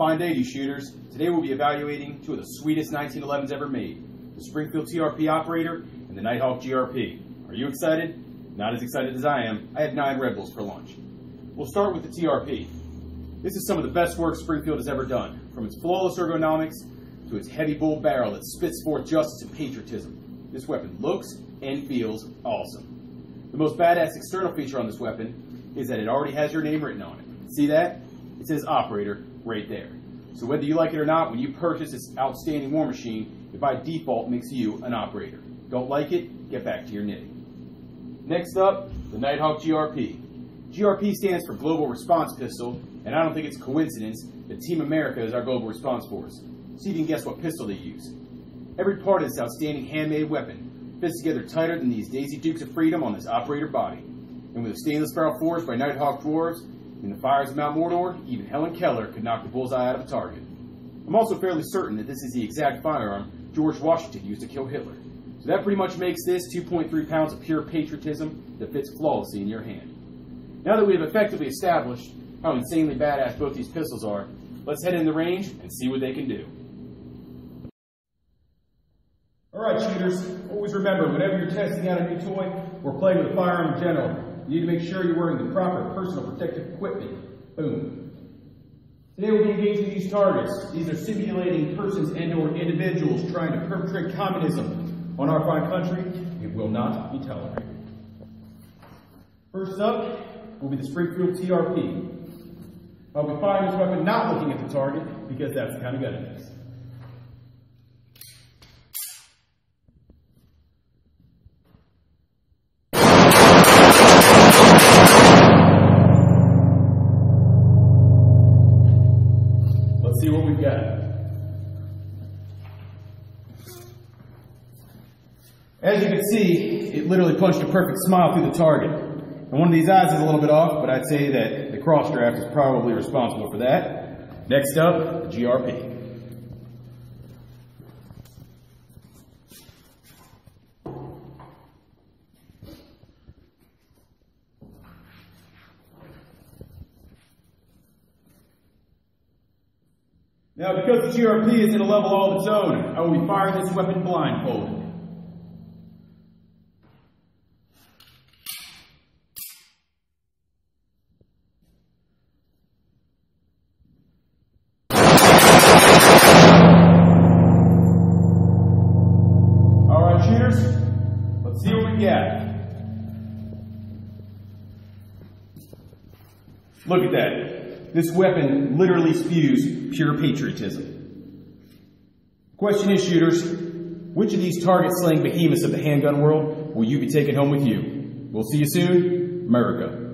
fine day to you shooters. Today we'll be evaluating two of the sweetest 1911s ever made, the Springfield TRP Operator and the Nighthawk GRP. Are you excited? Not as excited as I am. I had nine Red Bulls for lunch. We'll start with the TRP. This is some of the best work Springfield has ever done, from its flawless ergonomics to its heavy bull barrel that spits forth justice and patriotism. This weapon looks and feels awesome. The most badass external feature on this weapon is that it already has your name written on it. See that? It says operator right there. So whether you like it or not, when you purchase this outstanding war machine, it by default makes you an operator. Don't like it? Get back to your knitting. Next up, the Nighthawk GRP. GRP stands for Global Response Pistol, and I don't think it's a coincidence that Team America is our global response force. See if you can guess what pistol they use. Every part of this outstanding handmade weapon fits together tighter than these Daisy Dukes of Freedom on this operator body. And with a stainless barrel forged by Nighthawk dwarves, in the fires of Mount Mordor, even Helen Keller could knock the bullseye out of a target. I'm also fairly certain that this is the exact firearm George Washington used to kill Hitler. So that pretty much makes this 2.3 pounds of pure patriotism that fits flawlessly in your hand. Now that we have effectively established how insanely badass both these pistols are, let's head in the range and see what they can do. Alright shooters, always remember, whenever you're testing out a new toy or playing with a firearm in general, you need to make sure you're wearing the proper personal protective equipment. Boom. Today we'll be engaging these targets. These are simulating persons and or individuals trying to perpetrate communism on our fine country. It will not be tolerated. First up will be the Springfield TRP. I'll be firing this weapon not looking at the target because that's the kind of gun it is. As you can see, it literally punched a perfect smile through the target. And one of these eyes is a little bit off, but I'd say that the cross draft is probably responsible for that. Next up, GRP. Now, because the GRP is in a level all of its own, I will be firing this weapon blindfolded. All right, shooters, let's see what we got. Look at that. This weapon literally spews pure patriotism. Question is, shooters, which of these target slaying behemoths of the handgun world will you be taking home with you? We'll see you soon. America.